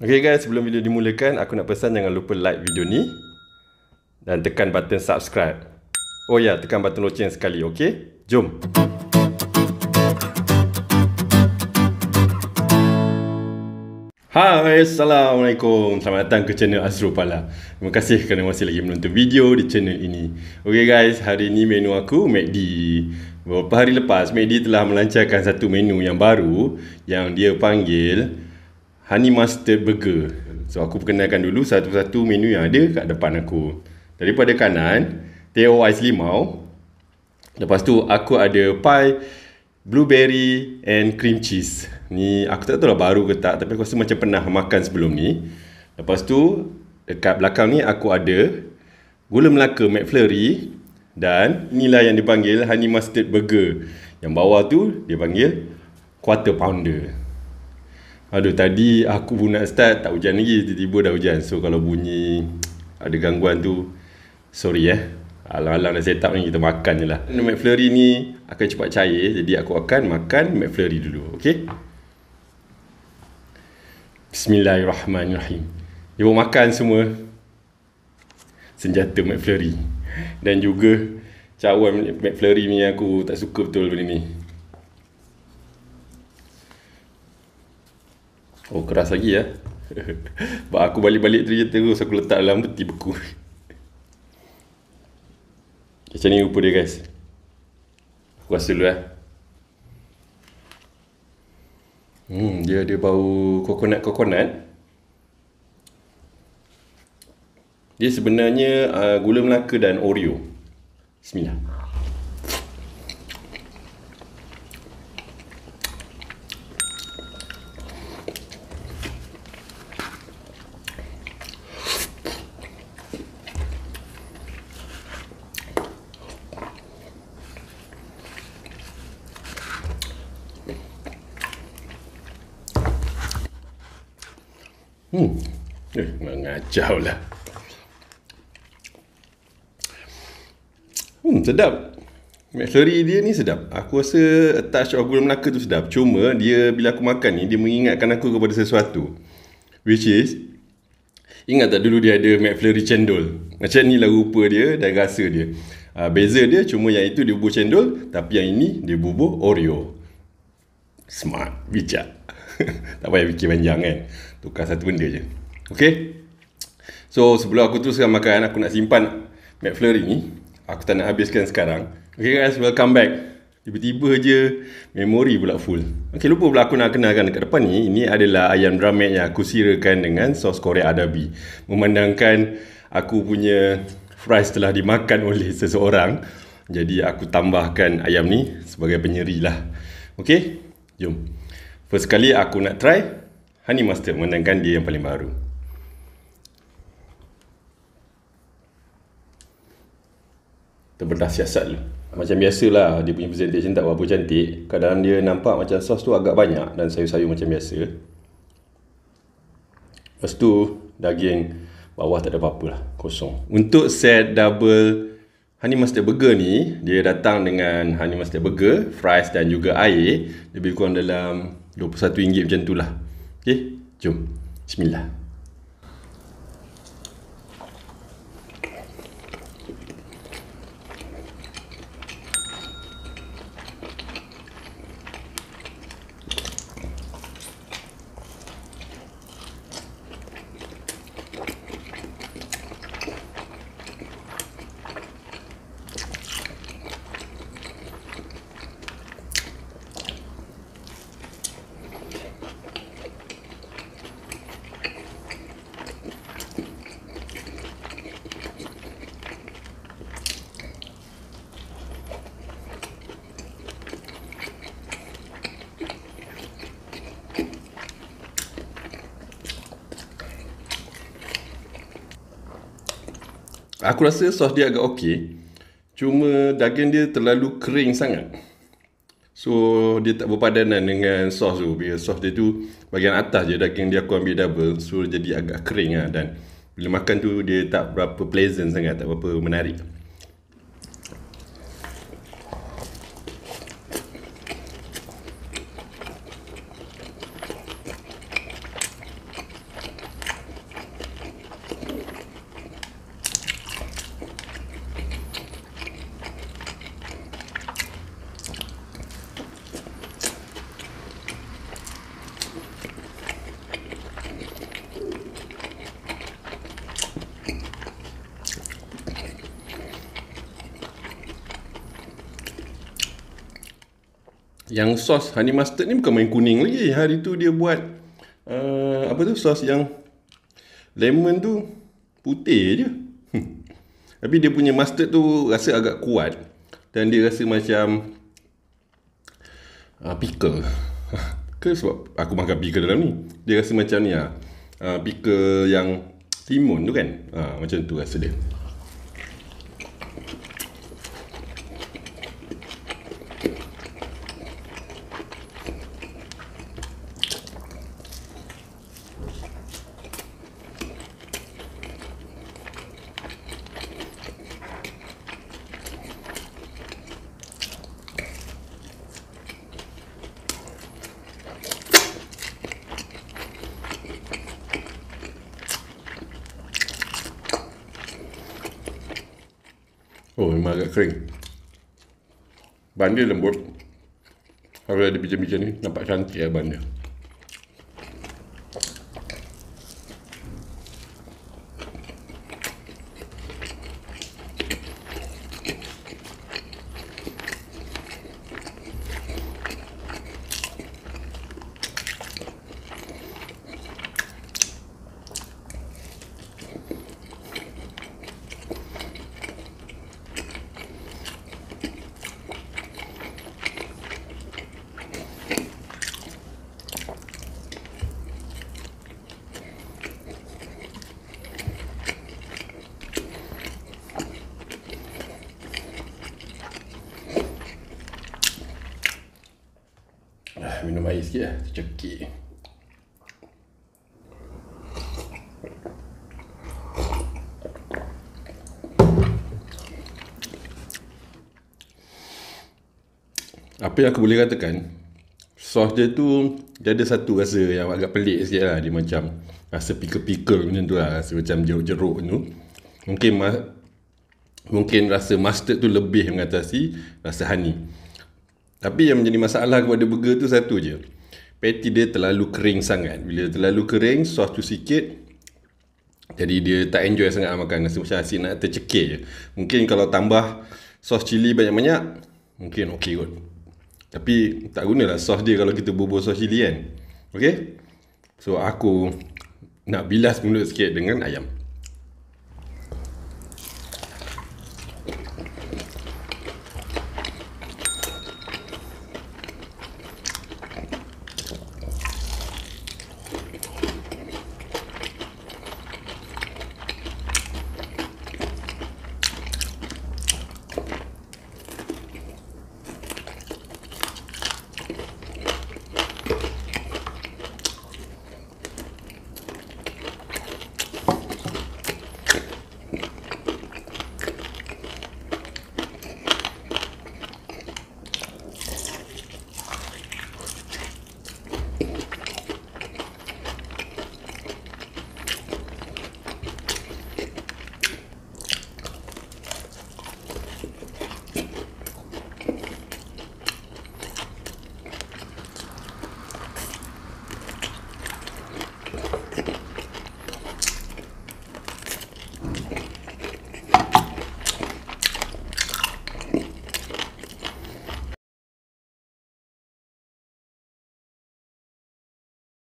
Okay guys, sebelum video dimulakan, aku nak pesan jangan lupa like video ni dan tekan button subscribe. Oh ya, tekan button loceng sekali, okay? Jom! Hai, Assalamualaikum. Selamat datang ke channel Azrul Pala. Terima kasih kerana masih lagi menonton video di channel ini. Okay guys, hari ini menu aku McD. Beberapa hari lepas, McD telah melancarkan satu menu yang baru yang dia panggil honey mustard burger. So aku perkenalkan dulu satu-satu menu yang ada kat depan aku. Daripada kanan, teh ais limau. Lepas tu aku ada pie blueberry and cream cheese. Ni aku tak tahu lah baru ke tak tapi aku rasa macam pernah makan sebelum ni. Lepas tu dekat belakang ni aku ada gula melaka McFlurry dan inilah yang dipanggil honey mustard burger. Yang bawah tu dia panggil quarter pounder. Aduh tadi aku pun nak start tak hujan lagi tiba-tiba dah hujan. So kalau bunyi ada gangguan tu sorry eh. Alang-alang dah set up ni kita makan je lah. McFlurry ni akan cepat cair jadi aku akan makan McFlurry dulu. Okay? Bismillahirrahmanirrahim. Jom makan semua. Senjata McFlurry. Dan juga cawan McFlurry ni aku tak suka betul benda ni. Oh keras lagi ya. Sebab aku balik-balik tu je terus aku letak dalam peti beku. Macam ni rupa dia guys. Aku rasa dulu eh. Hmm, dia ada bau kokonat-kokonat. Dia sebenarnya uh, gula melaka dan Oreo. Bismillah. Hmm. Eh, mengacau lah. Hmm, sedap. McFlurry dia ni sedap. Aku rasa touch of gula melaka tu sedap. Cuma dia bila aku makan ni dia mengingatkan aku kepada sesuatu. Which is ingat tak dulu dia ada McFlurry cendol. Macam ni lah rupa dia dan rasa dia. Uh, beza dia cuma yang itu dia bubur cendol tapi yang ini dia bubur Oreo. Smart, bijak. tak payah fikir panjang kan. Tukar satu benda je. Okay. So sebelum aku teruskan makan, aku nak simpan McFlurry ni. Aku tak nak habiskan sekarang. Okay guys, welcome back. Tiba-tiba je memori pula full. Okay, lupa pula aku nak kenalkan dekat depan ni. Ini adalah ayam dramet yang aku sirakan dengan sos Korea Adabi. Memandangkan aku punya fries telah dimakan oleh seseorang. Jadi aku tambahkan ayam ni sebagai penyeri lah. Okay, jom. First kali aku nak try honey mustard memandangkan dia yang paling baru. Terbedah siasat dulu. Macam biasalah dia punya presentation tak berapa cantik. Kadang dia nampak macam sos tu agak banyak dan sayur-sayur macam biasa. Lepas tu daging bawah tak ada apa-apa lah. Kosong. Untuk set double honey mustard burger ni, dia datang dengan honey mustard burger, fries dan juga air. Lebih kurang dalam RM21 macam tu lah. Okay, jom. Bismillah. Aku rasa sos dia agak okey. Cuma daging dia terlalu kering sangat. So dia tak berpadanan dengan sos tu. Bila sos dia tu bahagian atas je daging dia aku ambil double. So jadi agak kering lah. Dan bila makan tu dia tak berapa pleasant sangat. Tak berapa menarik. Yang sos honey mustard ni bukan main kuning lagi. Hari tu dia buat uh, apa tu sos yang lemon tu putih je. Hmm. Tapi dia punya mustard tu rasa agak kuat dan dia rasa macam uh, pickle. Ke sebab aku makan pickle dalam ni. Dia rasa macam ni ah. Uh, pickle yang timun tu kan. Uh, macam tu rasa dia. Oh memang agak kering. Ban dia lembut. Kalau ada bijan-bijan ni Nampak cantik lah ban dia air sikit lah Tercekik. Apa yang aku boleh katakan Sos dia tu Dia ada satu rasa yang agak pelik sikit lah. Dia macam Rasa pickle-pickle macam tu lah Rasa macam jeruk-jeruk tu. Mungkin Mungkin rasa mustard tu lebih mengatasi Rasa honey tapi yang menjadi masalah kepada burger tu satu je. Patty dia terlalu kering sangat. Bila terlalu kering, sos tu sikit. Jadi dia tak enjoy sangat makan. Rasa macam asyik nak tercekik je. Mungkin kalau tambah sos cili banyak-banyak, mungkin okey kot. Tapi tak gunalah sos dia kalau kita bubur sos cili kan. Okay? So aku nak bilas mulut sikit dengan ayam.